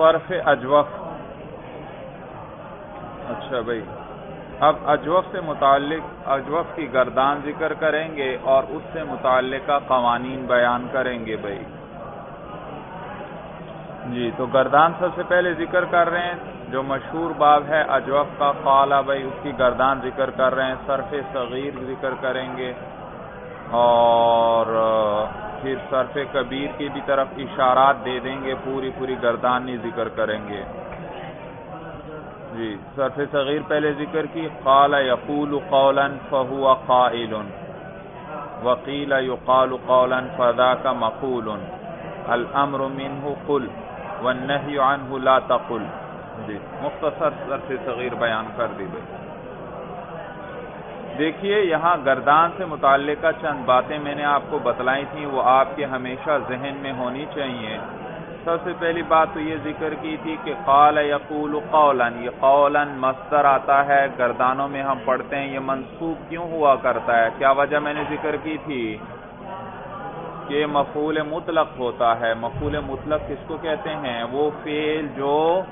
صرف اجوف۔ اچھا بھائی۔ اب اجوف سے متعلق، اجوف کی گردان ذکر کریں گے اور اس سے متعلقہ قوانین بیان کریں گے بھائی۔ جی تو گردان سب سے پہلے ذکر کر رہے ہیں، جو مشہور باب ہے اجوف کا قالا بھائی، اس کی گردان ذکر کر رہے ہیں، صرف صغیر ذکر کریں گے۔ اور پھر صرف کبیر کی بھی طرف اشارات دے دیں گے، پوری پوری گردانی ذکر کریں گے۔ جی صرف صغیر پہلے ذکر کی، قال یقول قولا فہو قائل، وقیل یقال قولا فذاک مقول، الامر منہ قل والنہی عنہ لا تقل۔ جی مختصر صرف صغیر بیان کر دی۔ بھائی دیکھیے، یہاں گردان سے متعلقہ چند باتیں میں نے آپ کو بتلائی تھیں، وہ آپ کے ہمیشہ ذہن میں ہونی چاہیے۔ سب سے پہلی بات تو یہ ذکر کی تھی کہ قال یقول قولا یہ قولا مصدر آتا ہے، گردانوں میں ہم پڑھتے ہیں، یہ منصوب کیوں ہوا کرتا ہے؟ کیا وجہ میں نے ذکر کی تھی؟ کہ مفعول مطلق ہوتا ہے۔ مفعول مطلق کس کو کہتے ہیں؟ وہ فیل جو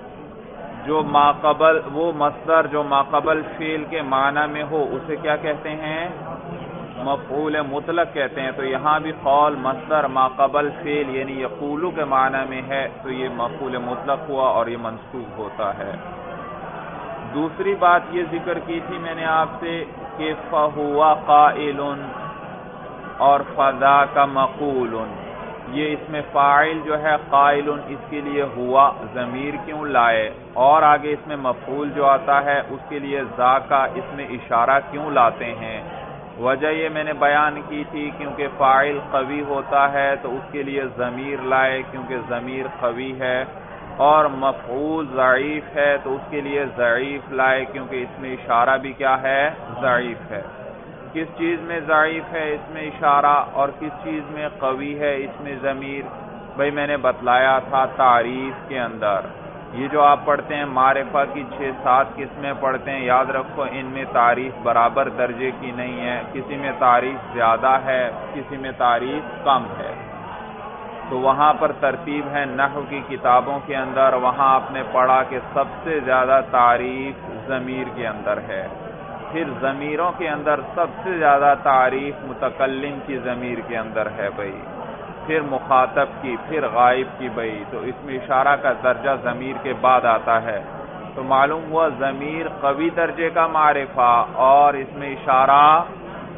جو ماقبل، وہ مصدر جو ماقبل فیل کے معنی میں ہو، اسے کیا کہتے ہیں؟ مفعول مطلق کہتے ہیں۔ تو یہاں بھی قول، مصدر، ماقبل فیل یعنی یقولو کے معنی میں ہے، تو یہ مفعول مطلق ہوا اور یہ منصوب ہوتا ہے۔ دوسری بات یہ ذکر کی تھی میں نے آپ سے کہ فہوا قائل اور فضا کا مقول۔ یہ اس میں فائل جو ہے قائل اس کے لیے ہوا، ضمیر کیوں لائے؟ اور آگے اس میں مفعول جو آتا ہے، اس کے لیے ذا کا اس میں اشارہ کیوں لاتے ہیں؟ وجہ یہ میں نے بیان کی تھی، کیونکہ فائل قوی ہوتا ہے تو اس کے لیے ضمیر لائے، کیونکہ ضمیر قوی ہے۔ اور مفعول ضعیف ہے تو اس کے لیے ضعیف لائے، کیونکہ اس میں اشارہ بھی کیا ہے؟ ضعیف ہے۔ کس چیز میں ضعیف ہے، اس میں اشارہ، اور کس چیز میں قوی ہے، اس میں ضمیر؟ بھائی میں نے بتلایا تھا تعریف کے اندر۔ یہ جو آپ پڑھتے ہیں، معرفہ کی چھ سات قسمیں پڑھتے ہیں؟ یاد رکھو، ان میں تعریف برابر درجے کی نہیں ہے۔ کسی میں تعریف زیادہ ہے، کسی میں تعریف کم ہے۔ تو وہاں پر ترتیب ہے نحو کی کتابوں کے اندر۔ وہاں آپ نے پڑھا کہ سب سے زیادہ تعریف ضمیر کے اندر ہے۔ پھر ضمیروں کے اندر سب سے زیادہ تعریف متکلم کی ضمیر کے اندر ہے بھائی۔ پھر مخاطب کی، پھر غائب کی بھائی۔ تو اس میں اشارہ کا درجہ ضمیر کے بعد آتا ہے۔ تو معلوم ہوا ضمیر قوی درجے کا معرفہ اور اس میں اشارہ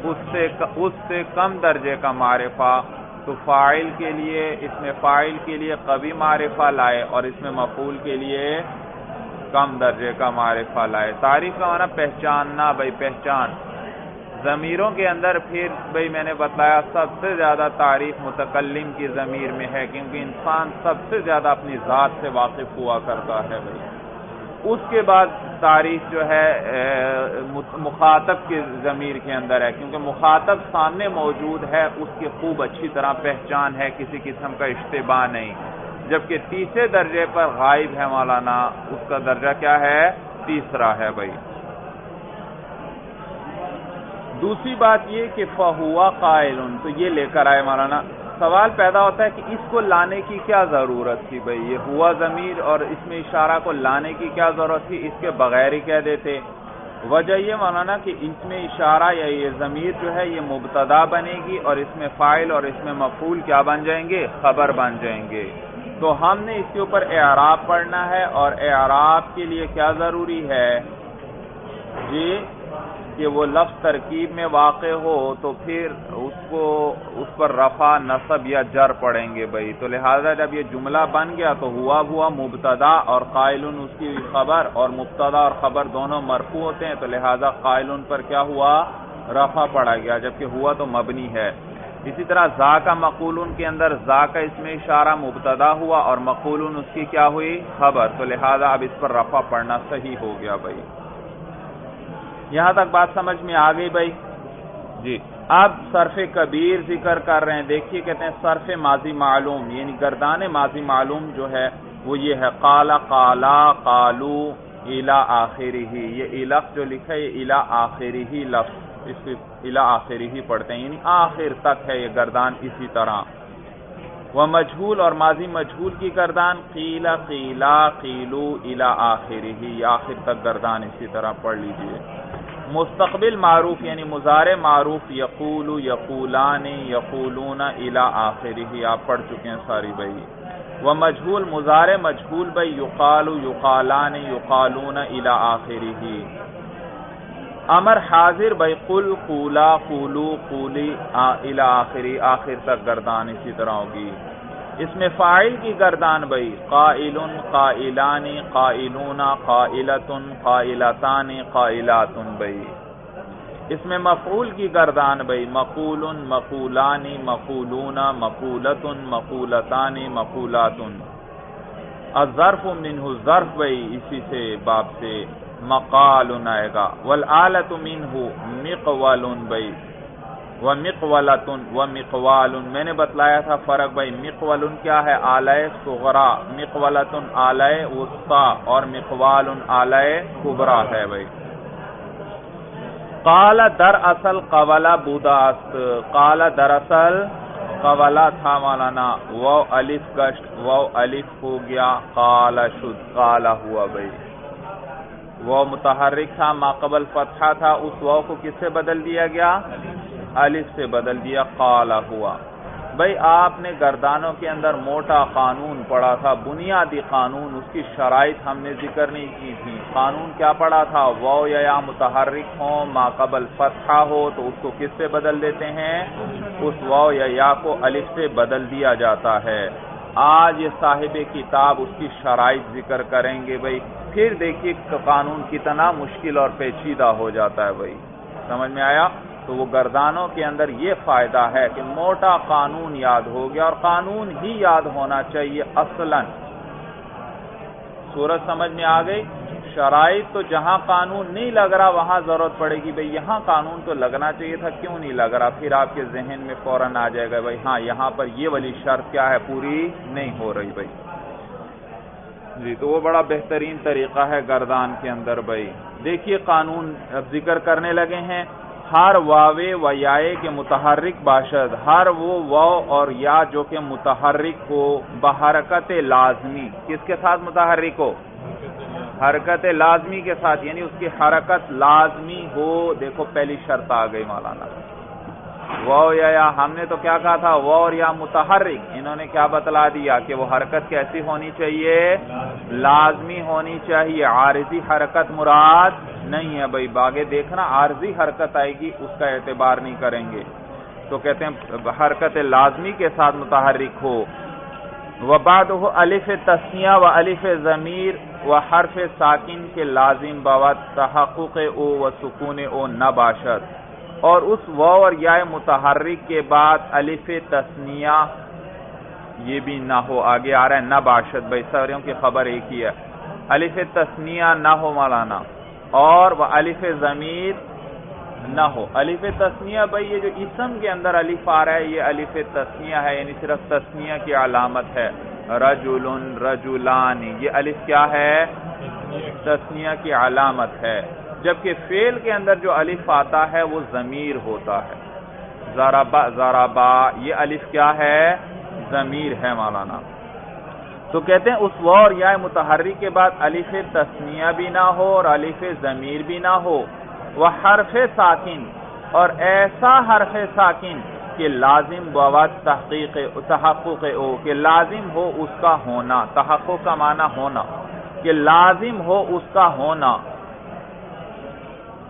اس سے اس سے کم درجے کا معرفہ۔ تو فائل کے لیے، اس میں فائل کے لیے قوی معرفہ لائے اور اس میں مفول کے لیے کم درجے کا معرفہ لائے۔ تعریف کا معنی پہچاننا بھائی پہچان۔ ضمیروں کے اندر پھر بھائی میں نے بتایا سب سے زیادہ تعریف متکلم کی ضمیر میں ہے، کیونکہ انسان سب سے زیادہ اپنی ذات سے واقف ہوا کرتا ہے بھائی اس کے بعد تعریف جو ہے مخاطب کی ضمیر کے اندر ہے، کیونکہ مخاطب سامنے موجود ہے، اس کی خوب اچھی طرح پہچان ہے، کسی قسم کا اشتباہ نہیں۔ جبکہ تیسرے درجے پر غائب ہے مولانا، اس کا درجہ کیا ہے؟ تیسرا ہے بھائی۔ دوسری بات یہ کہ فہوا قائل، تو یہ لے کر آئے مولانا۔ سوال پیدا ہوتا ہے کہ اس کو لانے کی کیا ضرورت تھی بھائی؟ یہ ہوا ضمیر اور اس میں اشارہ کو لانے کی کیا ضرورت تھی؟ اس کے بغیر ہی کہہ دیتے۔ وجہ یہ مولانا کہ اس میں اشارہ یا یہ ضمیر جو ہے، یہ مبتدا بنے گی اور اس میں فائل اور اس میں مفول کیا بن جائیں گے؟ خبر بن جائیں گے۔ تو ہم نے اس کے اوپر اعراب پڑھنا ہے اور اعراب کے لیے کیا ضروری ہے؟ جی کہ وہ لفظ ترکیب میں واقع ہو تو پھر اس کو، اس پر رفع نصب یا جر پڑیں گے بھائی۔ تو لہذا جب یہ جملہ بن گیا تو ہوا ہوا مبتدا اور قائل اس کی خبر اور مبتدا اور خبر دونوں مرفوع ہوتے ہیں۔ تو لہذا قائل پر کیا ہوا؟ رفع پڑا گیا، جبکہ ہوا تو مبنی ہے۔ اسی طرح زا کا مقولن کے اندر زا کا اس میں اشارہ مبتدا ہوا اور مقولن اس کی کیا ہوئی؟ خبر. تو لہذا اب اس پر رفع پڑنا صحیح ہو گیا بھائی۔ یہاں تک بات سمجھ میں آ گئی بھائی؟ جی۔ اب صرف کبیر ذکر کر رہے ہیں۔ دیکھیے کہتے ہیں صرف ماضی معلوم یعنی گردان ماضی معلوم جو ہے، وہ یہ ہے۔ کالا کالا کالو الا آخری ہی یہ الف جو لکھا ہے، یہ الا آخری ہی لفظ۔ اس الا آخری ہی پڑھتے ہیں یعنی آخر تک ہے یہ گردان اسی طرح۔ وہ مجھول اور ماضی مجھول کی گردان قیلا قیلا، قیلو الا آخر ہی آخر تک گردان اسی طرح پڑھ لیجیے۔ مستقبل معروف یعنی مزار معروف، یقول، یقولان، یقولون الا آخر ہی، آپ پڑھ چکے ہیں ساری بھائی۔ وہ مجھول مزار مجھول بھائی، یقال، یقالان، یقالون الا آخر ہی۔ امر حاضر بھائی، قل، قولا، قولو، قولی الى آخری، آخر تک گردان اسی طرح ہوگی۔ اس میں فائل کی گردان بھائی قائل قائلان، قائلون قائلت قائلتان قائلات بھائی۔ اس میں مفعول کی گردان بھائی مقول مقولان، مقولون مقولت مقولتان مقولات الظرف منہ ظرف بھائی، اسی سے باب سے۔ مقال آئے گا۔ والآلت منہ مقوال بھائی۔ و مقولتن و مقوال میں نے بتلایا تھا فرق بھائی مقول کیا ہے؟ آلائے صغرا۔ مقولتن آلائے وسطا اور مقوال آلائے کبرا ہے بھائی۔ قال در اصل قولا بوداست قال در اصل قولا تھا مولانا۔ وہ الف گشت وہ الف ہو گیا، قال شد، قال ہوا بھائی۔ وہ متحرک تھا ماقبل فتحہ تھا، اس وہ کو کس سے بدل دیا گیا؟ الف سے بدل دیا، قال ہوا۔ بھائی آپ نے گردانوں کے اندر موٹا قانون پڑھا تھا، بنیادی قانون، اس کی شرائط ہم نے ذکر نہیں کی تھی۔ قانون کیا پڑھا تھا؟ وہ یا متحرک ہو ماقبل فتحہ ہو، تو اس کو کس سے بدل دیتے ہیں؟ اس وہ یا کو الف سے بدل دیا جاتا ہے۔ آج یہ صاحب کتاب اس کی شرائط ذکر کریں گے بھائی پھر دیکھیے قانون کتنا مشکل اور پیچیدہ ہو جاتا ہے بھائی۔ سمجھ میں آیا؟ تو وہ گردانوں کے اندر یہ فائدہ ہے کہ موٹا قانون یاد ہو گیا اور قانون ہی یاد ہونا چاہیے اصلا۔ سورج سمجھ میں آ گئی؟ شرائط تو جہاں قانون نہیں لگ رہا وہاں ضرورت پڑے گی۔ بھائی، یہاں قانون تو لگنا چاہیے تھا، کیوں نہیں لگ رہا؟ پھر آپ کے ذہن میں فوراً آ جائے گا بھائی ہاں یہاں پر یہ والی شرط کیا ہے؟ پوری نہیں ہو رہی بھائی۔ جی تو وہ بڑا بہترین طریقہ ہے گردان کے اندر بھائی۔ دیکھیے قانون اب ذکر کرنے لگے ہیں۔ ہر واوے و یائے کے متحرک باشد، ہر وہ و اور یا جو کہ متحرک ہو، بحرکت لازمی۔ کس کے ساتھ متحرک ہو؟ حرکت لازمی کے ساتھ یعنی اس کی حرکت لازمی ہو۔ دیکھو، پہلی شرط آ گئی مولانا۔ وہ یا ہم نے تو کیا کہا تھا؟ وہ اور یا متحرک۔ انہوں نے کیا بتلا دیا کہ وہ حرکت کیسی ہونی چاہیے؟ لازمی ہونی چاہیے۔ عارضی حرکت مراد نہیں ہے۔ بھائی، باغے دیکھنا، عارضی حرکت آئے گی، اس کا اعتبار نہیں کریں گے۔ تو کہتے ہیں، حرکت لازمی کے ساتھ متحرک ہو۔ وباد ہو الف تسنیا و الف ضمیر و حرف ساکن کے لازم بوت تحقق او و سکون او نباشد۔ اور اس و اور یا متحرک کے بعد الف تسنیا یہ بھی نہ ہو، آگے آ رہا ہے نباشد بھائی سوریوں کی خبر ایک ہی ہے۔ الف تسنیا نہ ہو مولانا، اور وہ الف ضمیر نہ ہو۔ الف تسنیہ بھائی، یہ جو اسم کے اندر الف آ رہا ہے، یہ الف تسنیہ ہے یعنی صرف تسنیہ کی علامت ہے۔ رجل رجولان یہ الف کیا ہے؟ تسنیہ کی علامت ہے۔ جبکہ فیل کے اندر جو الف آتا ہے وہ ضمیر ہوتا ہے۔ زارابا زارابا یہ الف کیا ہے؟ ضمیر ہے مولانا۔ تو کہتے ہیں اس وور یا متحری کے بعد الف تسنیہ بھی نہ ہو اور الف ضمیر بھی نہ ہو۔ وہ حرف ساکن اور ایسا حرف ساکن کہ لازم بواد تحقیق، تحقق او کہ لازم ہو اس کا ہونا۔ تحقق کا معنی ہونا۔ کہ لازم ہو اس کا ہونا۔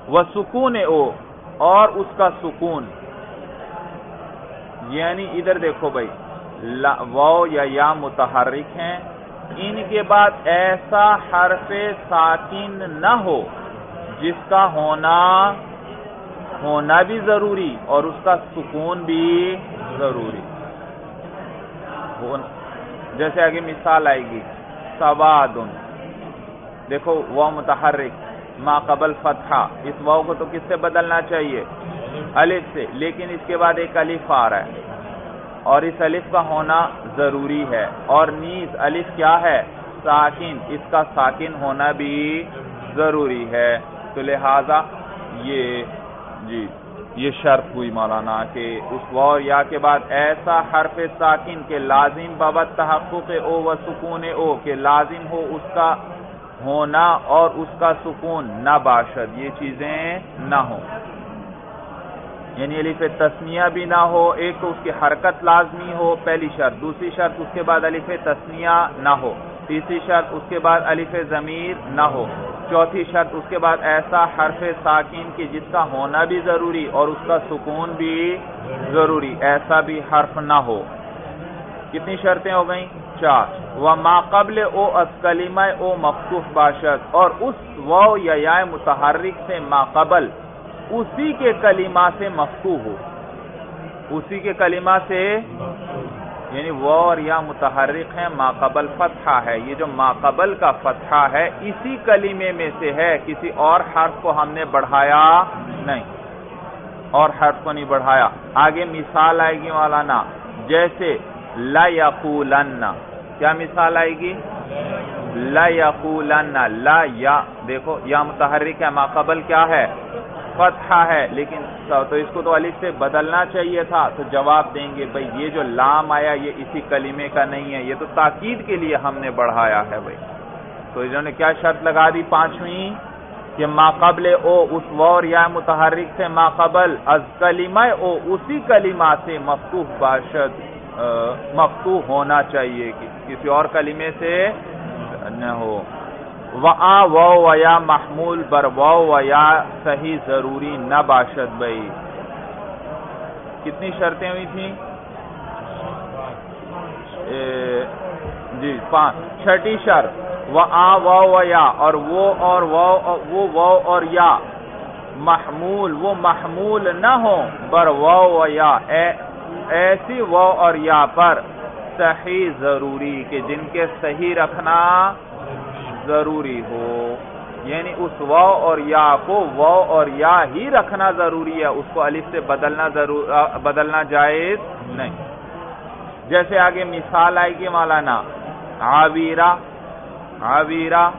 وہ سکون او، اور اس کا سکون۔ یعنی ادھر دیکھو بھائی وہ یا یا متحرک ہیں۔ ان کے بعد ایسا حرف ساکن نہ ہو، جس کا ہونا ہونا بھی ضروری اور اس کا سکون بھی ضروری۔ جیسے آگے مثال آئے گی، سوادن۔ دیکھو وہ متحرک۔ ما قبل فتحہ، اس واؤ کو تو کس سے بدلنا چاہیے؟ الف سے، لیکن اس کے بعد ایک الف آ رہا ہے۔ اور اس الف کا ہونا ضروری ہے۔ اور نیز الف کیا ہے؟ ساکن، اس کا ساکن ہونا بھی ضروری ہے۔ تو لہذا یہ جی یہ شرط ہوئی مولانا کہ اس و یا کے بعد ایسا حرف ساکن کے لازم بابت تحقق او و سکون او، کہ لازم ہو اس کا ہونا اور اس کا سکون نہ باشد۔ یہ چیزیں نہ ہوں۔ یعنی علیف تسنیہ بھی نہ ہو، ایک تو اس کی حرکت لازمی ہو، پہلی شرط۔ دوسری شرط اس کے بعد علیف تسنیہ نہ ہو۔ تیسری شرط اس کے بعد علیف ضمیر نہ ہو۔ چوتھی شرط اس کے بعد ایسا حرف ساکین کی جس کا ہونا بھی ضروری اور اس کا سکون بھی ضروری، ایسا بھی حرف نہ ہو۔ کتنی شرطیں ہو گئیں؟ چار و ماقبل او اسکلیمہ او مخصوف باشد، اور اس و یا متحرک سے ماقبل اسی کے کلمہ سے مفتو ہو۔ اسی کے کلمہ سے یعنی وہ اور یا متحرک ہے ماقبل فتحہ ہے۔ یہ جو ماقبل کا فتحہ ہے، اسی کلمے میں سے ہے۔ کسی اور حرف کو ہم نے بڑھایا نہیں۔ اور حرف کو نہیں بڑھایا۔ آگے مثال آئے گی مولانا، جیسے لا یقولن کیا مثال آئے گی؟ لا یقولن لا یا، دیکھو، یا متحرک ہے، ماقبل کیا ہے؟ فتحہ ہے، لیکن تو اس کو تو علی سے بدلنا چاہیے تھا، تو جواب دیں گے، بھائی یہ جو لام آیا، یہ اسی کلمے کا نہیں ہے، یہ تو تاکید کے لیے ہم نے بڑھایا ہے، بھائی۔ تو انہوں نے کیا شرط لگا دی؟ پانچویں، کہ ماقبل او اس وور یا متحرک سے ماقبل، از کلمہ او اسی کلمہ سے مفتوح باشد۔ مفتوح ہونا چاہیے کسی اور کلمے سے نہ ہو۔ و یا محمول، بر و یا صحیح، ضروری، نہ باشد بھائی کتنی شرطیں ہوئی تھیں؟ جی پانچ۔ چھٹی شرط و آ و یا اور وہ اور وہ و اور یا۔ محمول، وہ محمول نہ ہو بر و یا ایسی و اور یا پر صحیح ضروری کہ جن کے صحیح رکھنا ضروری ہو۔ یعنی اس و اور یا کو و اور یا ہی رکھنا ضروری ہے، اس کو الف سے بدلنا ضرور بدلنا جائز نہیں۔ جیسے آگے مثال آئے گی مولانا آویرا آویرا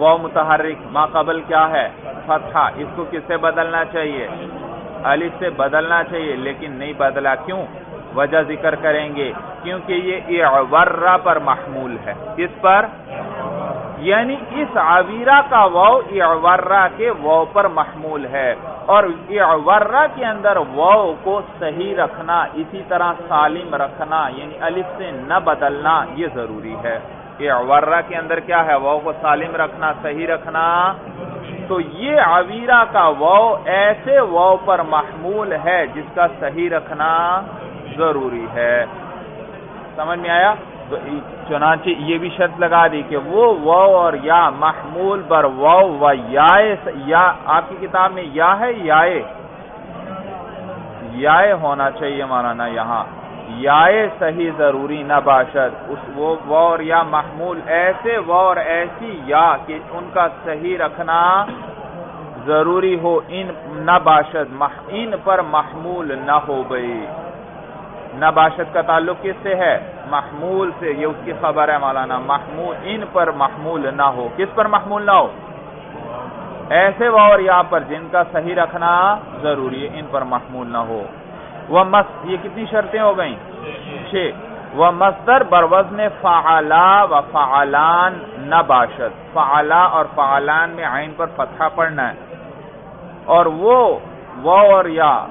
و متحرک، ما قبل کیا ہے؟ فتحہ اس کو کس سے بدلنا چاہیے؟ الف سے بدلنا چاہیے، لیکن نہیں بدلا، کیوں؟ وجہ ذکر کریں گے، کیونکہ یہ اعورہ پر محمول ہے۔ کس پر یعنی اس عویرہ کا وو اعورہ کے وو پر محمول ہے، اور اعورہ کے اندر وو کو صحیح رکھنا، اسی طرح سالم رکھنا یعنی الف سے نہ بدلنا، یہ ضروری ہے۔ اعورہ کے اندر کیا ہے؟ وو کو سالم رکھنا، صحیح رکھنا۔ تو یہ عویرہ کا وو ایسے وو پر محمول ہے جس کا صحیح رکھنا ضروری ہے۔ سمجھ میں آیا؟ تو چنانچہ یہ بھی شرط لگا دی کہ وہ و اور یا محمول بر و و یا آپ کی کتاب میں یا ہے یا ہونا چاہیے مولانا یہاں۔ یا صحیح ضروری نہ باشد۔ اس وہ اور یا محمول ایسے و اور ایسی یا کہ ان کا صحیح رکھنا ضروری ہو، ان نہ باشد۔ ان پر محمول نہ ہو گئی نباشت کا تعلق کس سے ہے؟ محمول سے، یہ اس کی خبر ہے مولانا۔ محمول، ان پر محمول نہ ہو۔ کس پر محمول نہ ہو؟ ایسے اور یہاں پر جن کا صحیح رکھنا ضروری ہے، ان پر محمول نہ ہو۔ وہ مس، یہ کتنی شرطیں ہو گئیں؟ چھ۔ وہ مصدر بروزن فعلا و فعلان نہ باشد فعلا اور فعلان میں عین پر فتحہ پڑنا ہے۔ اور وہ اور یا،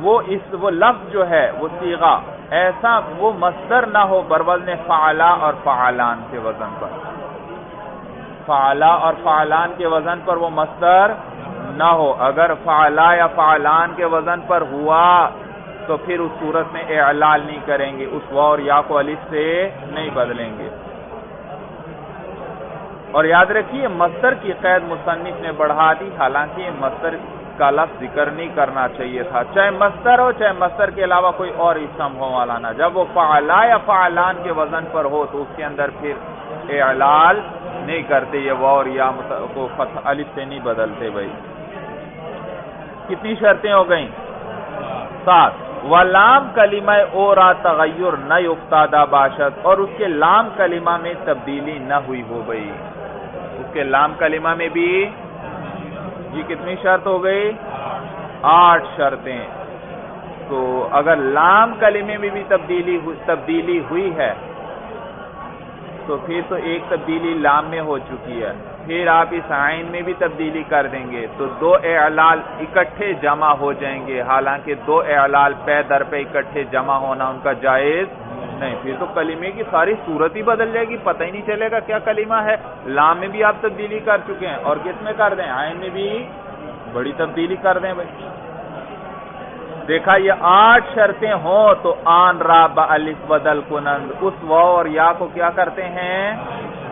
وہ اس، وہ لفظ جو ہے، وہ سیغا ایسا وہ مصدر نہ ہو بروزن فعلا اور فعلان کے وزن پر۔ فعلا اور فعلان کے وزن پر وہ مصدر نہ ہو، اگر فعلا یا فعلان کے وزن پر ہوا، تو پھر اس صورت میں اعلال نہیں کریں گے، اس و اور یا کو الف سے نہیں بدلیں گے۔ اور یاد رکھیے مستر کی قید مصنف نے بڑھا دی، حالانکہ مستر کا لفظ ذکر نہیں کرنا چاہیے تھا۔ چاہے مستر ہو، چاہے مستر کے علاوہ کوئی اور اسم ہو، مولانا۔ جب وہ فعلا یا فعلان کے وزن پر ہو، تو اس کے اندر پھر اعلال نہیں کرتے، یہ وور یا کو فتح الف سے نہیں بدلتے بھائی۔ کتنی شرطیں ہو گئیں؟ سات۔ و لام کلیمہ اورا تغیر نہ افتادہ باشد اور اس کے لام کلمہ میں تبدیلی نہ ہوئی ہو گئی۔ اس کے لام کلمہ میں بھی یہ کتنی شرط ہو گئی؟ آٹھ شرطیں۔ تو اگر لام کلمے میں بھی تبدیلی تبدیلی ہوئی ہے، تو پھر تو ایک تبدیلی لام میں ہو چکی ہے۔ پھر آپ اس آئین میں بھی تبدیلی کر دیں گے تو دو اعلال اکٹھے جمع ہو جائیں گے۔ حالانکہ دو اعلال پے در پہ اکٹھے جمع ہونا ان کا جائز نہیں۔ پھر تو کلمے کی ساری صورت ہی بدل جائے گی، پتہ ہی نہیں چلے گا کیا کلمہ ہے۔ لام میں بھی آپ تبدیلی کر چکے ہیں۔ اور کس میں کر دیں؟ آئین میں بھی بڑی تبدیلی کر دیں بھائی۔ دیکھا، یہ آٹھ شرطیں ہوں تو آن را الف بدل کنند۔ اس و اور یا کو کیا کرتے ہیں؟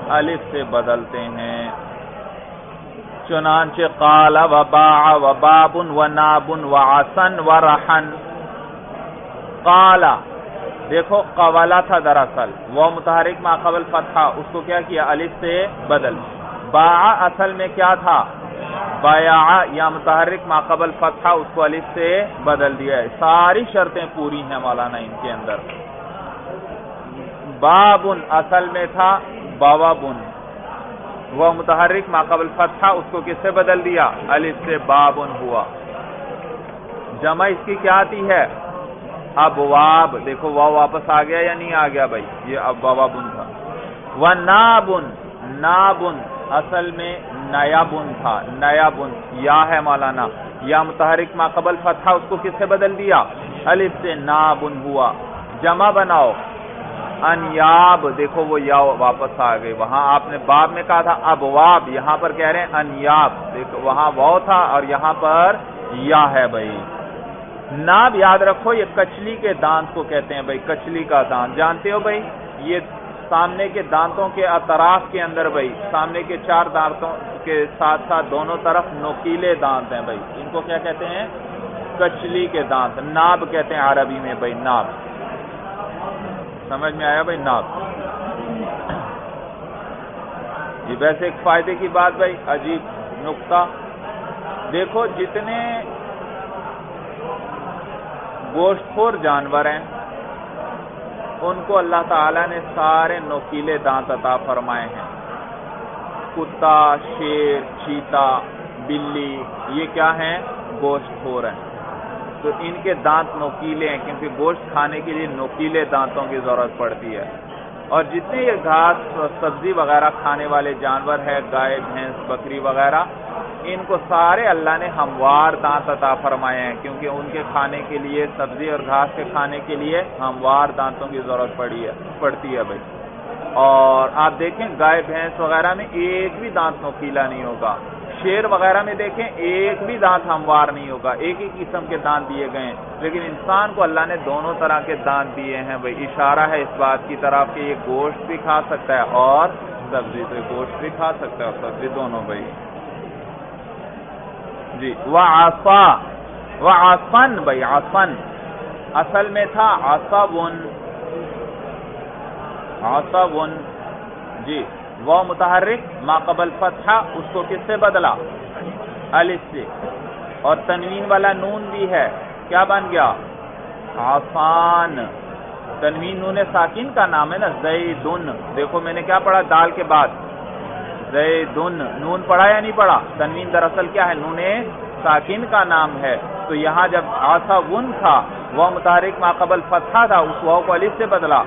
الف سے بدلتے ہیں۔ چنانچہ قال و باع و بابن و نابن و آسن و رحن۔ قالا دیکھو، قوالا تھا دراصل۔ وہ متحرک ما قبل فتحہ، اس کو کیا کیا؟ الف سے بدل۔ باع اصل میں کیا تھا؟ یا متحرک ما قبل فتحہ، اس کو الف سے بدل دیا ہے۔ ساری شرطیں پوری ہیں مولانا ان کے اندر۔ بابن اصل میں تھا بابن وہ متحرک ما قبل فتحہ اس کو کس سے بدل دیا؟ الف سے بابن ہوا۔ جمع اس کی کیا آتی ہے؟ اب واب دیکھو وہ واپس آ گیا یا نہیں آ گیا بھائی؟ یہ اب بن تھا۔ وہ نابن نابن اصل میں نیا بن تھا۔ نیا بن۔ یا ہے مولانا۔ یا متحرک ما قبل فتح اس کو کس سے بدل دیا؟ الف سے نا بن ہوا۔ جمع بناؤ۔ انیاب دیکھو وہ یا واپس آ گئے۔ وہاں آپ نے باب میں کہا تھا ابواب، یہاں پر کہہ رہے ہیں انیاب دیکھو، وہاں وہ تھا اور یہاں پر یا ہے بھائی۔ ناب یاد رکھو، یہ کچلی کے دانت کو کہتے ہیں بھائی، کچلی کا دانت۔ جانتے ہو بھائی، یہ سامنے کے دانتوں کے اطراف کے اندر بھائی، سامنے کے چار دانتوں کے ساتھ ساتھ دونوں طرف نوکیلے دانت ہیں بھائی۔ ان کو کیا کہتے ہیں؟ کچلی کے دانت۔ ناب کہتے ہیں عربی میں بھائی، ناب۔ سمجھ میں آیا بھائی؟ ناب یہ ویسے ایک فائدے کی بات بھائی، عجیب نقطہ۔ دیکھو، جتنے گوشت خور جانور ہیں، ان کو اللہ تعالیٰ نے سارے نوکیلے دانت عطا فرمائے ہیں۔ کتا، شیر، چیتا، بلی، یہ کیا ہیں؟ گوشت خور ہیں۔ تو ان کے دانت نوکیلے ہیں، کیونکہ گوشت کھانے کے لیے نوکیلے دانتوں کی ضرورت پڑتی ہے۔ اور جتنے یہ گھاس سبزی وغیرہ کھانے والے جانور ہیں، گائے، بھینس، بکری وغیرہ، ان کو سارے اللہ نے ہموار دانت عطا فرمائے ہیں، کیونکہ ان کے کھانے کے لیے، سبزی اور گھاس کے کھانے کے لیے ہموار دانتوں کی ضرورت پڑی ہے، پڑتی ہے بھائی۔ اور آپ دیکھیں، گائے، بھینس وغیرہ میں ایک بھی دانت نوکیلا نہیں ہوگا۔ شیر وغیرہ میں دیکھیں، ایک بھی دانت ہموار نہیں ہوگا۔ ایک ہی قسم کے دانت دیے گئے ہیں۔ لیکن انسان کو اللہ نے دونوں طرح کے دانت دیے ہیں۔ بھائی اشارہ ہے اس بات کی طرف کہ یہ گوشت بھی کھا سکتا ہے اور سبزی تو گوشت بھی کھا سکتا ہے اور سبزی دونوں بھائی۔ جی وہ آسا وہ آسن بھائی آسن اصل میں تھا آسا ون آسا ون جی۔ وہ متحرک ماقبل فتح، اس کو کس سے بدلا؟ الف سے۔ اور تنوین والا نون بھی ہے۔ کیا بن گیا؟ آسان تنوین نون ساکن کا نام ہے نا، زیدن۔ دیکھو میں نے کیا پڑھا؟ دال کے بعد۔ زیدن۔ نون پڑھا یا نہیں پڑھا؟ تنوین دراصل کیا ہے؟ نون ساکن کا نام ہے۔ تو یہاں جب آسا ون تھا وہ متحرک ماقبل فتح تھا، اس کو الف سے بدلا۔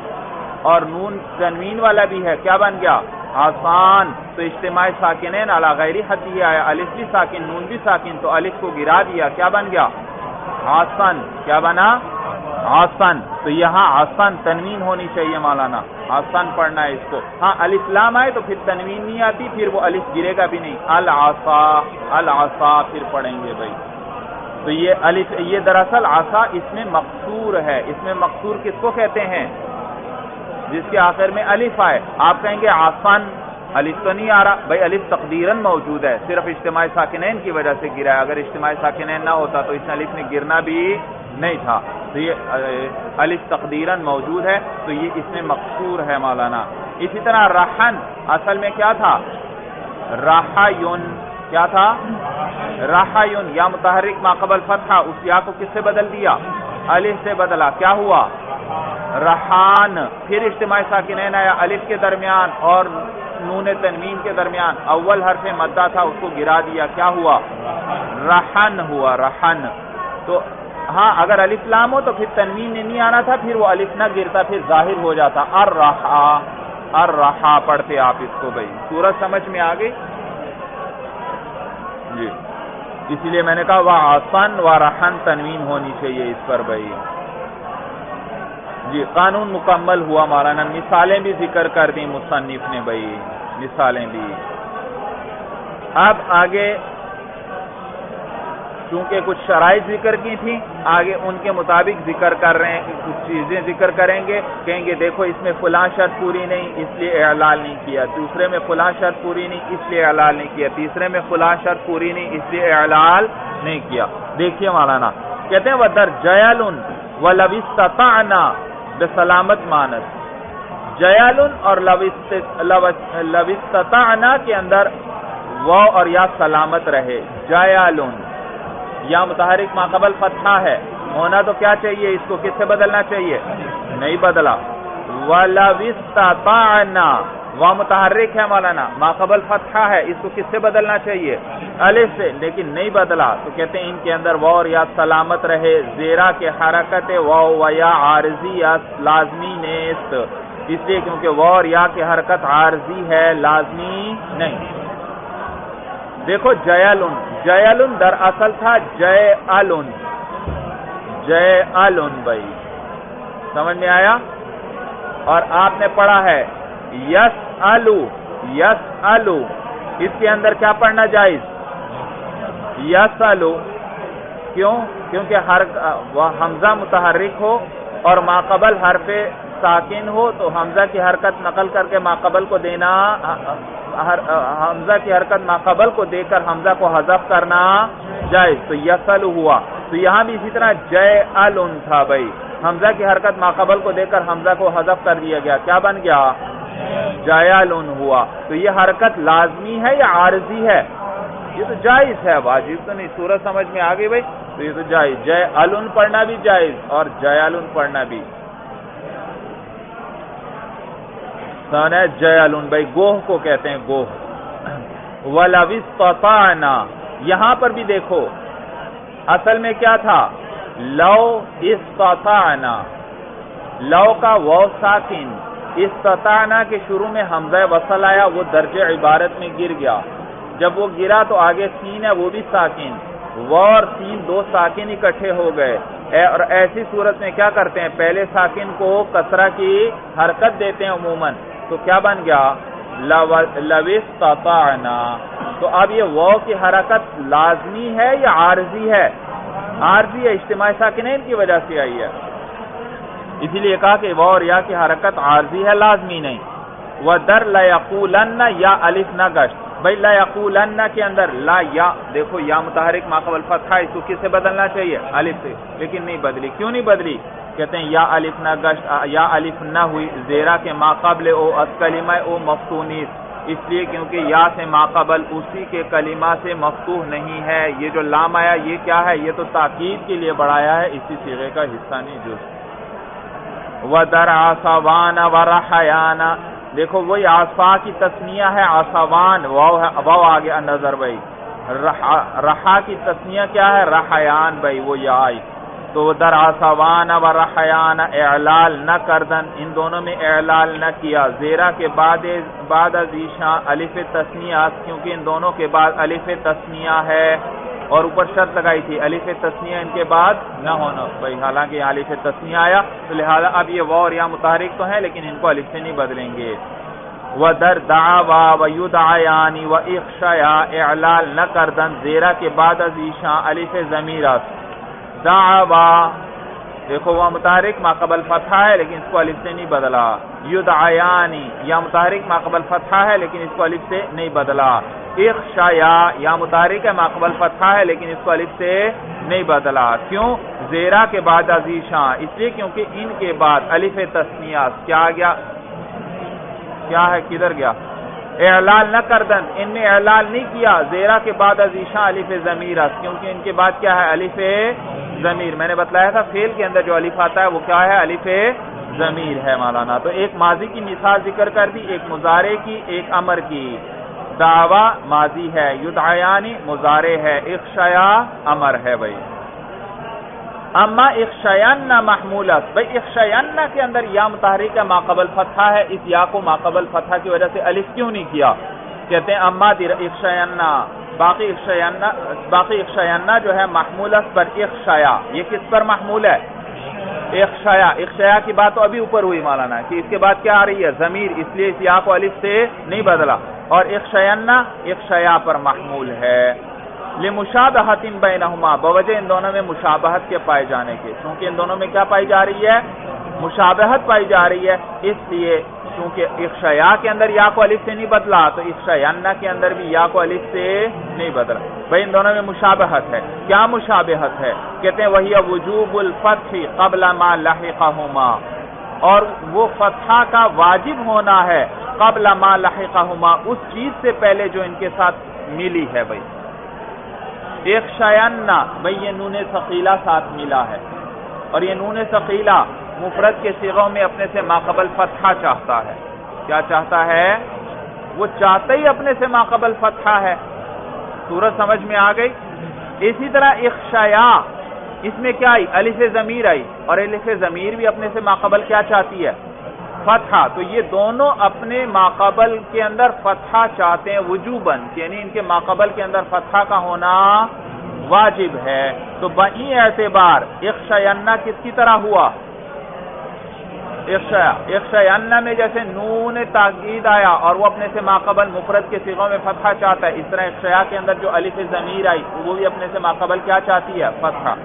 اور نون تنوین والا بھی ہے۔ کیا بن گیا؟ آسان، تو اجتماع ساکن غیری حد یہ آیا، الف بھی ساکن، نون بھی ساکن، تو الف کو گرا دیا، کیا بن گیا؟ آسان، کیا بنا؟ آسن تو یہاں آسن تنوین ہونی چاہیے مولانا آسن پڑھنا ہے اس کو۔ ہاں الاسلام آئے تو پھر تنوین نہیں آتی، پھر وہ الف گرے گا بھی نہیں۔ العصا العصا، پھر پڑھیں گے بھائی۔ تو یہ الف، یہ دراصل آسا اس میں مقصور ہے۔ اس میں مقصور کس کو کہتے ہیں؟ جس کے آخر میں الف آئے۔ آپ کہیں گے آسان، الف تو نہیں آ رہا۔ بھائی الف تقدیرن موجود ہے۔ صرف اجتماع ساکنین کی وجہ سے گرا ہے۔ اگر اجتماع ساکنین نہ ہوتا تو اس الف میں گرنا بھی نہیں تھا۔ تو یہ الف تقدیرن موجود ہے۔ تو یہ اس میں مقصور ہے مولانا۔ اسی طرح رحن، اصل میں کیا تھا؟ راہن کیا تھا؟ راہن یا متحرک ماقبل فتح اس یا کو کس سے بدل دیا؟ الف سے بدلا۔ کیا ہوا؟ رحان پھر اجتماع ساکنین آیا الف کے درمیان اور نون تنوین کے درمیان۔ اول حرف مدہ تھا، اس کو گرا دیا۔ کیا ہوا؟ رحن ہوا رحن تو ہاں اگر الف لام ہو تو پھر تنوین نے نہیں آنا تھا، پھر وہ الف نہ گرتا، پھر ظاہر ہو جاتا۔ ار رہا ار رہا پڑھتے آپ اس کو بھائی۔ سورج سمجھ میں آ گئی؟ جی۔ اسی لیے میں نے کہا وہ آسن و رحن تنوین ہونی چاہیے اس پر بھائی۔ جی قانون مکمل ہوا مولانا، مثالیں بھی ذکر کر دی مصنف نے بھائی، مثالیں بھی۔ اب آگے چونکہ کچھ شرائط ذکر کی تھی، آگے ان کے مطابق ذکر کر رہے ہیں، کچھ چیزیں ذکر کریں گے، کہیں گے دیکھو اس میں فلاں شرط پوری نہیں، اس لیے اعلال نہیں کیا۔ دوسرے میں فلاں شرط پوری نہیں، اس لیے اعلال نہیں کیا۔ تیسرے میں فلاں شرط پوری نہیں، اس لیے اعلال نہیں کیا۔ دیکھیے مولانا، کہتے ہیں وہ در جیل و لوستانا بے سلامت مانس اور لوستانا کے اندر وہ اور یا سلامت رہے۔ جیالن۔ یا متحرک ماقبل فتحہ ہے۔ ہونا تو کیا چاہیے؟ اس کو کس سے بدلنا چاہیے؟ نہیں بدلا۔ وَلَوِسْتَطَعْنَا وہ متحرک ہے مولانا ماقبل فتحہ ہے، اس کو کس سے بدلنا چاہیے؟ الف سے، لیکن نہیں بدلا۔ تو کہتے ہیں ان کے اندر وہ یا سلامت رہے زیرہ کے حرکت و یا عارضی یا لازمی نیست۔ اس لیے کیونکہ وہ یا کی حرکت عارضی ہے، لازمی نہیں۔ دیکھو جیالن جیالن در اصل تھا جے الن جے الن بھائی، سمجھ میں آیا؟ اور آپ نے پڑھا ہے، یس الو یس الو اس کے اندر کیا پڑھنا جائز؟ یس الو کیوں؟ کیونکہ ہر حمزہ متحرک ہو اور ماقبل حرف ساکن ہو تو حمزہ کی حرکت نقل کر کے ماقبل کو دینا حمزہ کی حرکت ماقبل کو دے کر حمزہ کو حذف کرنا جائز۔ تو یسل ہوا۔ تو یہاں بھی اسی طرح جے الن تھا بھائی۔ حمزہ کی حرکت ماقبل کو دے کر حمزہ کو حذف کر دیا گیا۔ کیا بن گیا؟ جیالن ہوا۔ تو یہ حرکت لازمی ہے یا عارضی ہے؟ یہ تو جائز ہے۔ واجب تو نہیں سورج سمجھ میں آگئی بھائی۔ تو یہ تو جائز۔ جے الن پڑھنا بھی جائز اور جیالن پڑھنا بھی۔ جیالن بھائی گوہ کو کہتے ہیں گوہ۔ وَلَوِسْتَطَعْنَا یہاں پر بھی دیکھو۔ اصل میں کیا تھا؟ لو استطعنا۔ لو کا وہ ساکن۔ استطعنا کے شروع میں حمزہ وصل آیا، وہ درج عبارت میں گر گیا۔ جب وہ گرا تو آگے سین ہے، وہ بھی ساکن۔ وہ اور سین دو ساکن اکٹھے ہو گئے۔ اور ایسی صورت میں کیا کرتے ہیں؟ پہلے ساکن کو کسرہ کی حرکت دیتے ہیں عموماً۔ تو کیا بن گیا؟ لوستطعنا تو اب یہ وہ کی حرکت لازمی ہے یا عارضی ہے؟ عارضی ہے، اجتماعی ساکنین کی وجہ سے آئی ہے۔ اسی لیے کہا کہ وہ اور یا کی حرکت عارضی ہے، لازمی نہیں۔ وہ در لَيَقُولَنَّ یا الف نہ گشت۔ بھائی لَيَقُولَنَّ کے اندر لا یا، دیکھو یا متحرک ماقبل فتحہ اس کو کس سے بدلنا چاہیے؟ الف سے۔ لیکن نہیں بدلی۔ کیوں نہیں بدلی؟ کہتے ہیں یا الف نہ گشت، یا الف نہ ہوئی زیرہ کے ماقبل او اس کلمہ او مفتونیس اس لیے کیونکہ یا سے ماقبل اسی کے کلمہ سے مفتوح نہیں ہے۔ یہ جو لام آیا، یہ کیا ہے؟ یہ تو تاکید کے لیے بڑھایا ہے۔ اسی سیغے کا حصہ نہیں جو وَدَرْ عَصَوَانَ دیکھو، وہی آسفا کی تسنیہ ہے آسوان وہ آگے نظر بھائی۔ رحا کی تسنیہ کیا ہے رحیان بھائی وہ یا آئی۔ تو در آسوان و رحیان، اعلال نہ کردن۔ ان دونوں میں اعلال نہ کیا۔ زیرہ کے بعد بعد الف تسنیہ کیونکہ ان دونوں کے بعد الف تسنیہ ہے اور اوپر شرط لگائی تھی الف تسنیہ ان کے بعد نہ ہونا۔ بھائی، حالانکہ الف تسنیہ آیا، تو لہذا اب یہ وور یا متحرک تو ہے لیکن ان کو الف سے نہیں بدلیں گے۔ و در دعوا و یدعیانی و اخشیا اعلال نہ کردن زیرہ کے بعد از ایشان الف زمیرہ دعوا، دیکھو وہ متحرک ماقبل فتحہ ہے، لیکن اس کو الف سے نہیں بدلا۔ یدعیانی، یا متحرک ماقبل فتحہ ہے، لیکن اس کو الف سے نہیں بدلا۔ اخشایا، یا متحرک ہے، ماقبل فتحہ ہے، لیکن اس کو الف سے نہیں بدلا۔ کیوں؟ زیرہ کے بعد عزیشان اس لیے کیونکہ ان کے بعد الف تسنیہ۔ کیا گیا؟ کیا ہے؟ کدھر گیا؟ اعلال نہ کردن ان نے اعلال نہیں کیا۔ زیرہ کے بعد عزیشان الف ضمیر کیونکہ ان کے بعد کیا ہے؟ الف ضمیر۔ میں نے بتلایا تھا فیل کے اندر جو الف آتا ہے، وہ کیا ہے؟ الف ضمیر ہے مولانا تو ایک ماضی کی مثال ذکر کر دی، ایک مظاہرے کی، ایک امر کی۔ دعوی ماضی ہے، یدعیانی مزارے ہے، اخشیا امر ہے بھائی۔ اما اخشین محمولت بھائی اخشین کے اندر یا متحرک ہے ماقبل فتحہ ہے، اس یا کو ماقبل فتحہ کی وجہ سے الف کیوں نہیں کیا؟ کہتے ہیں اما اخشین باقی اخشین باقی اخشین جو ہے محمولت پر اخشیا۔ یہ کس پر محمول ہے؟ اخشیا۔ اخشیا کی بات تو ابھی اوپر ہوئی مولانا، کہ اس کے بعد کیا آ رہی ہے؟ ضمیر، اس لیے اس یا کو الف سے نہیں بدلا۔ اور اخشین اخشیا پر محمول ہے. لمشابہت بینہما، بوجہ ان دونوں میں مشابہت کے پائے جانے کے. چونکہ ان دونوں میں کیا پائی جا رہی ہے؟ مشابہت پائی جا رہی ہے، اس لیے چونکہ اخشیا کے اندر یا کو الف سے نہیں بدلا، تو اخشینا کے اندر بھی یا کو الف سے نہیں بدلا. بھائی، ان دونوں میں مشابہت ہے. کیا مشابہت ہے؟ کہتے ہیں، وہی وجوب الفتح قبل ما لحقہما. اور وہ فتحہ کا واجب ہونا ہے قبل ما لحقہما اس چیز سے پہلے جو ان کے ساتھ ملی ہے بھائی۔ ایک شینا بھئی یہ نون ثقیلہ ساتھ ملا ہے۔ اور یہ نون ثقیلہ مفرد کے سیغوں میں اپنے سے ماقبل فتحہ چاہتا ہے۔ کیا چاہتا ہے؟ وہ چاہتا ہی اپنے سے ماقبل فتحہ ہے۔ سورج سمجھ میں آ گئی؟ اسی طرح اخشیا اس میں کیا آئی؟ الف ضمیر آئی۔ اور الف ضمیر بھی اپنے سے ماقبل کیا چاہتی ہے؟ فتحہ۔ تو یہ دونوں اپنے ماقبل کے اندر فتحہ چاہتے ہیں وجوبن یعنی ان کے ماقبل کے اندر فتحہ کا ہونا واجب ہے۔ تو بہی اعتبار اخشینا کس کی طرح ہوا؟ اخشینا میں جیسے نون تاکید آیا اور وہ اپنے سے ماقبل مفرد کے سیغوں میں فتحہ چاہتا ہے۔ اس طرح اخشیا کے اندر جو علیف ضمیر آئی، وہ بھی اپنے سے ماقبل کیا چاہتی ہے؟ فتحہ۔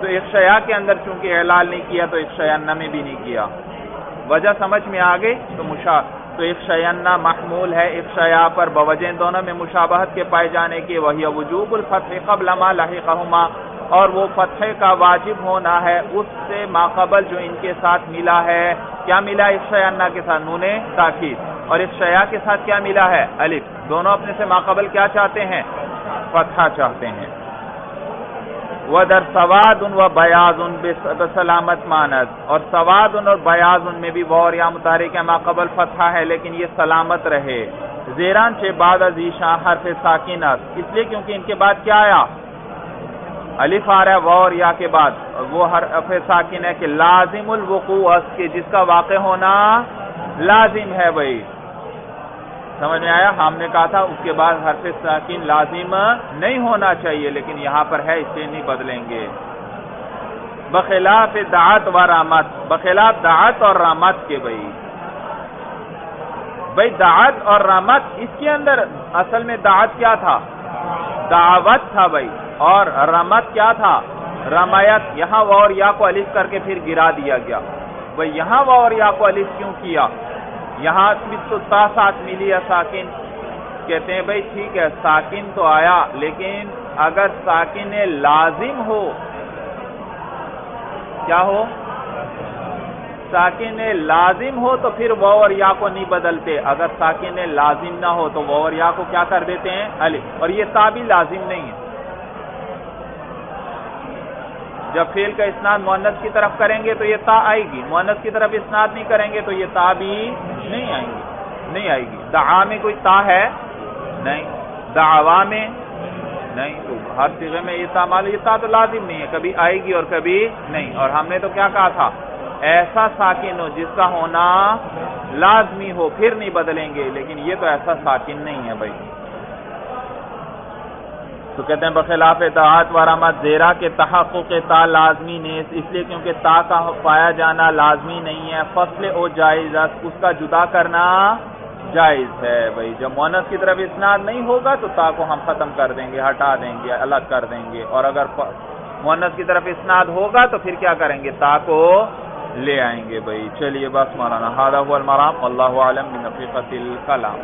تو اخشیا کے اندر چونکہ اعلال نہیں کیا، تو اخشینا میں بھی نہیں کیا۔ وجہ سمجھ میں آ گئی تو مشا تو افشینا محمول ہے افشیا پر بوجہ دونوں میں مشابہت کے پائے جانے کی وہی وجوب الفتح قبل ما لحقہما، اور وہ فتح کا واجب ہونا ہے، اس سے ماقبل جو ان کے ساتھ ملا ہے۔ کیا ملا افشینا کے ساتھ؟ نون تاکید۔ اور افشیا کے ساتھ کیا ملا ہے؟ الف۔ دونوں اپنے سے ماقبل کیا چاہتے ہیں؟ فتح چاہتے ہیں۔ ودر سواد ان و بیاض ان سلامت مانت اور سواد ان اور بیاض ان میں بھی وور یا متحرک ہے ماقبل فتح ہے، لیکن یہ سلامت رہے۔ زیران سے بعد ازیشاں حرف ساکینت اس لیے کیونکہ ان کے بعد کیا آیا؟ الف آ رہا ہے وور یا کے بعد۔ وہ حرف ساکین ہے کہ لازم الوقوع کے جس کا واقع ہونا لازم ہے بھائی۔ سمجھ میں آیا؟ ہم نے کہا تھا اس کے بعد حرف ساکین لازم نہیں ہونا چاہیے، لیکن یہاں پر ہے، اس سے نہیں بدلیں گے۔ بخلاف دعت و رامت بخلاف دعت اور رامت کے بھائی۔ بھائی دعت اور رامت اس کے اندر اصل میں دعت کیا تھا؟ دعوت تھا بھائی۔ اور رمت کیا تھا؟ رمایت۔ یہاں وہ اور یا کو الف کر کے پھر گرا دیا گیا۔ بھائی، یہاں وہ اور یا کو الف کیوں کیا؟ یہاں بھی تو تا ساتھ ملی ہے ساکن۔ کہتے ہیں، بھائی ٹھیک ہے، ساکن تو آیا، لیکن اگر ساکن لازم ہو، کیا ہو؟ ساکن لازم ہو تو پھر وہ اور یا کو نہیں بدلتے۔ اگر ساکن لازم نہ ہو تو وہ اور یا کو کیا کر دیتے ہیں؟ علی۔ اور یہ تا بھی لازم نہیں ہے۔ جب فیل کا اسناد مونت کی طرف کریں گے تو یہ تا آئے گی۔ مونت کی طرف اسناد نہیں کریں گے تو یہ تا بھی نہیں آئیں گی نہیں آئے گی دعا میں کوئی تا ہے؟ نہیں۔ دعوا میں؟ نہیں۔ تو ہر سیغے میں یہ تا، مال یہ تا تو لازم نہیں ہے۔ کبھی آئے گی اور کبھی نہیں۔ اور ہم نے تو کیا کہا تھا؟ ایسا ساکن ہو جس کا ہونا لازمی ہو، پھر نہیں بدلیں گے۔ لیکن یہ تو ایسا ساکن نہیں ہے بھائی۔ تو کہتے ہیں بخلاف اطاعت و رحمت زیرہ کے تحقق تا لازمی نیس اس لیے کیونکہ تا کا پایا جانا لازمی نہیں ہے۔ فصل او جائز اس کا جدا کرنا جائز ہے۔ بھائی، جب مونس کی طرف اسناد نہیں ہوگا تو تا کو ہم ختم کر دیں گے، ہٹا دیں گے، الگ کر دیں گے۔ اور اگر مونس کی طرف اسناد ہوگا تو پھر کیا کریں گے؟ تا کو لے آئیں گے۔ بھائی، چلیے بس مولانا المرام اللہ عالم الکلام۔